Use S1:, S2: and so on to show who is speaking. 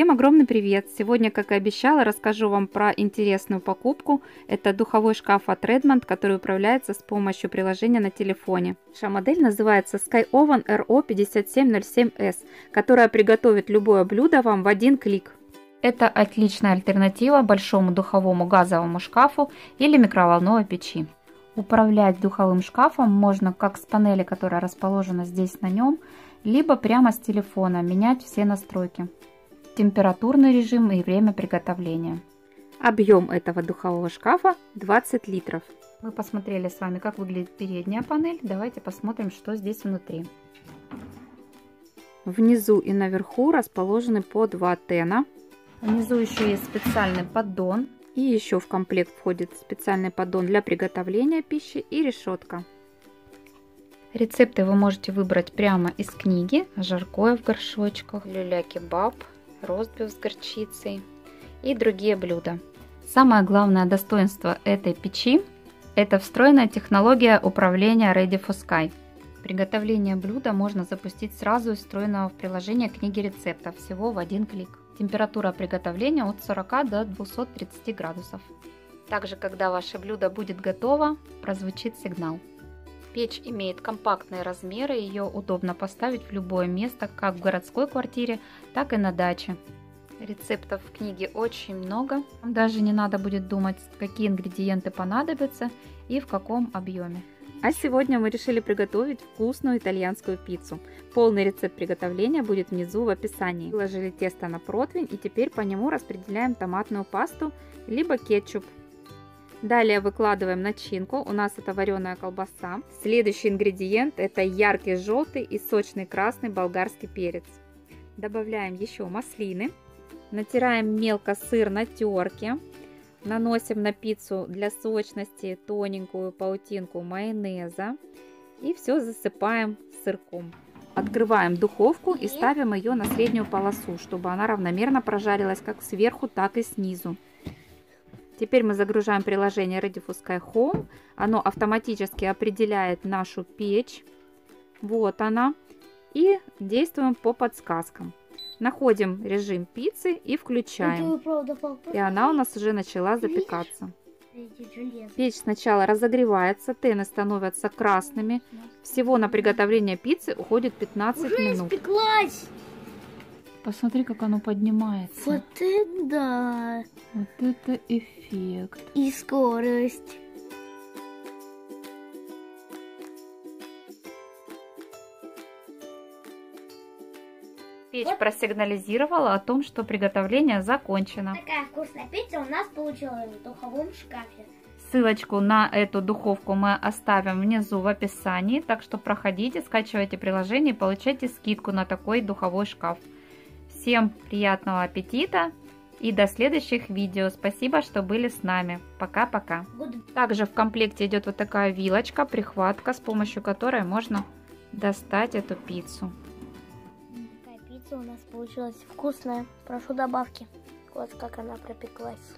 S1: Всем огромный привет! Сегодня, как и обещала, расскажу вам про интересную покупку. Это духовой шкаф от Redmond, который управляется с помощью приложения на телефоне. Наша модель называется Sky Oven RO5707S, которая приготовит любое блюдо вам в один клик. Это отличная альтернатива большому духовому газовому шкафу или микроволновой печи. Управлять духовым шкафом можно как с панели, которая расположена здесь на нем, либо прямо с телефона менять все настройки температурный режим и время приготовления. Объем этого духового шкафа 20 литров. Мы посмотрели с вами, как выглядит передняя панель. Давайте посмотрим, что здесь внутри. Внизу и наверху расположены по два тена. Внизу еще есть специальный поддон. И еще в комплект входит специальный поддон для приготовления пищи и решетка. Рецепты вы можете выбрать прямо из книги «Жаркое в горшочках», «Люля-кебаб», ростбиф с горчицей и другие блюда. Самое главное достоинство этой печи – это встроенная технология управления Ready for Sky. Приготовление блюда можно запустить сразу из встроенного в приложение книги рецептов, всего в один клик. Температура приготовления от 40 до 230 градусов. Также, когда ваше блюдо будет готово, прозвучит сигнал. Печь имеет компактные размеры, ее удобно поставить в любое место, как в городской квартире, так и на даче. Рецептов в книге очень много, даже не надо будет думать, какие ингредиенты понадобятся и в каком объеме. А сегодня мы решили приготовить вкусную итальянскую пиццу. Полный рецепт приготовления будет внизу в описании. Выложили тесто на противень и теперь по нему распределяем томатную пасту либо кетчуп. Далее выкладываем начинку. У нас это вареная колбаса. Следующий ингредиент это яркий желтый и сочный красный болгарский перец. Добавляем еще маслины. Натираем мелко сыр на терке. Наносим на пиццу для сочности тоненькую паутинку майонеза. И все засыпаем сырком. Открываем духовку и ставим ее на среднюю полосу, чтобы она равномерно прожарилась как сверху, так и снизу. Теперь мы загружаем приложение Ready for Sky Home. Оно автоматически определяет нашу печь. Вот она. И действуем по подсказкам. Находим режим пиццы и включаем. И она у нас уже начала запекаться. Печь сначала разогревается, тены становятся красными. Всего на приготовление пиццы уходит 15 уже минут. Испеклась. Посмотри, как оно поднимается.
S2: Вот это да.
S1: Вот это эффект.
S2: И скорость.
S1: Печь вот. просигнализировала о том, что приготовление закончено.
S2: Такая вкусная пицца у нас получилась в духовом шкафе.
S1: Ссылочку на эту духовку мы оставим внизу в описании, так что проходите, скачивайте приложение и получайте скидку на такой духовой шкаф. Всем приятного аппетита и до следующих видео. Спасибо, что были с нами. Пока-пока. Также в комплекте идет вот такая вилочка, прихватка, с помощью которой можно достать эту пиццу.
S2: Такая пицца у нас получилась вкусная. Прошу добавки. Вот как она пропеклась.